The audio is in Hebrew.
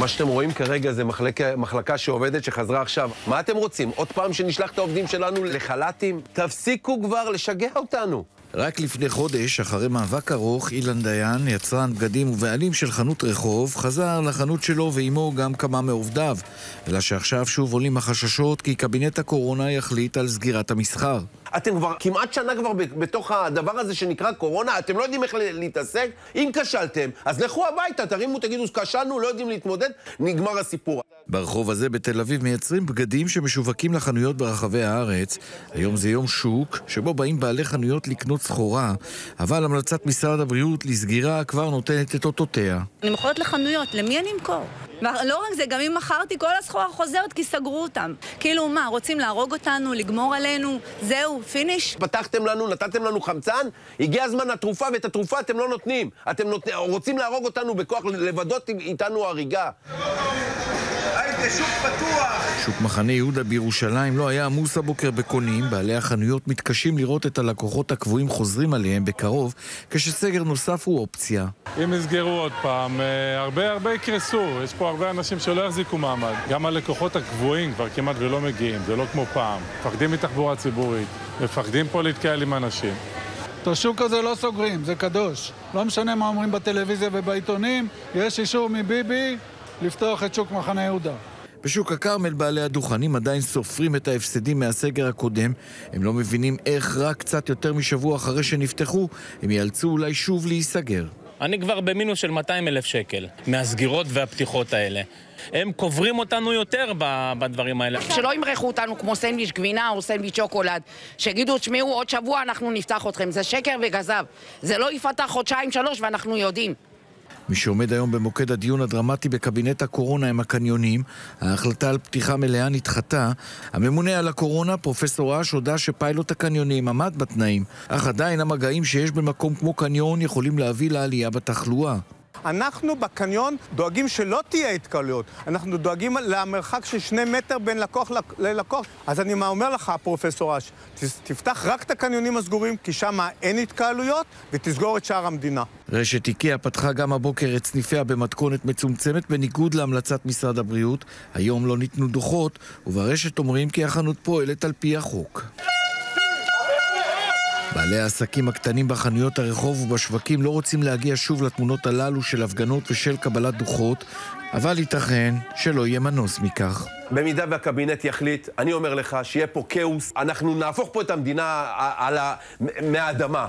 מה שאתם רואים כרגע זה מחלק, מחלקה שעובדת, שחזרה עכשיו. מה אתם רוצים? עוד פעם שנשלח את העובדים שלנו לחל"תים? תפסיקו כבר לשגע אותנו. רק לפני חודש, אחרי מאבק ארוך, אילן דיין, יצרן בגדים ובעלים של חנות רחוב, חזר לחנות שלו ועימו גם כמה מעובדיו. אלא שעכשיו שוב עולים החששות כי קבינט הקורונה יחליט על סגירת המסחר. אתם כבר כמעט שנה כבר בתוך הדבר הזה שנקרא קורונה, אתם לא יודעים איך להתעסק? אם כשלתם, אז לכו הביתה, תרימו, תגידו, כשלנו, לא יודעים להתמודד, נגמר הסיפור. ברחוב הזה בתל אביב מייצרים בגדים שמשווקים לחנויות ברחבי הארץ. היום זה יום שוק, שבו באים בעלי חנויות לקנות סחורה, אבל המלצת משרד הבריאות לסגירה כבר נותנת את אותותיה. אני מוכרת לחנויות, למי אני אמכור? ולא רק זה, גם אם מכרתי, כל הסחורה חוזרת כי סגרו אותם. כאילו, מה, רוצים להרוג אותנו, לגמור עלינו? זהו, פיניש? פתחתם לנו, נתתם לנו חמצן, הגיע הזמן לתרופה, ואת התרופה אתם לא נותנים. אתם נות... רוצים להרוג אותנו בכוח, לבדות איתנו הריגה. היידה, שוק פתוח! שוק מחנה יהודה בירושלים לא היה עמוס הבוקר בקונים, בעלי החנויות מתקשים לראות את הלקוחות הקבועים חוזרים עליהם בקרוב, כשסגר נוסף הוא אופציה. אם יסגרו עוד פעם, אה, הרבה הרבה יקרסו, יש פה הרבה אנשים שלא יחזיקו מעמד. גם הלקוחות הקבועים כבר כמעט ולא מגיעים, זה לא כמו פעם. מפחדים מתחבורה ציבורית, מפחדים פה להתקהל עם אנשים. את השוק הזה לא סוגרים, זה קדוש. לא משנה מה אומרים בטלוויזיה ובעיתונים, יש אישור מביבי לפתוח את שוק מחנה יהודה. בשוק הכרמל בעלי הדוכנים עדיין סופרים את ההפסדים מהסגר הקודם. הם לא מבינים איך רק קצת יותר משבוע אחרי שנפתחו, הם ייאלצו אולי שוב להיסגר. אני כבר במינוס של 200 אלף שקל מהסגירות והפתיחות האלה. הם קוברים אותנו יותר בדברים האלה. שלא ימרחו אותנו כמו סנדוויץ' גבינה או סנדוויץ' שוקולד. שיגידו, תשמעו, עוד שבוע אנחנו נפתח אתכם. זה שקר וכזב. זה לא יפתח חודשיים-שלוש ואנחנו יודעים. מי שעומד היום במוקד הדיון הדרמטי בקבינט הקורונה הם הקניונים. ההחלטה על פתיחה מלאה נדחתה. הממונה על הקורונה, פרופסור אש, הודה שפיילוט הקניונים עמד בתנאים, אך עדיין המגעים שיש במקום כמו קניון יכולים להביא לעלייה בתחלואה. אנחנו בקניון דואגים שלא תהיה התקהלויות. אנחנו דואגים למרחק של שני מטר בין לקוח ללקוח. אז אני אומר לך, פרופסור אש, תפתח רק את הקניונים הסגורים, כי שם אין התקהלויות, ותסגור את שאר המדינה. רשת איקאה פתחה גם הבוקר את סניפיה במתכונת מצומצמת, בניגוד להמלצת משרד הבריאות. היום לא ניתנו דוחות, וברשת אומרים כי החנות פועלת על פי החוק. בעלי העסקים הקטנים בחנויות הרחוב ובשווקים לא רוצים להגיע שוב לתמונות הללו של הפגנות ושל קבלת דוחות, אבל ייתכן שלא יהיה מנוס מכך. במידה והקבינט יחליט, אני אומר לך שיהיה פה כאוס, אנחנו נהפוך פה את המדינה על ה... מהאדמה.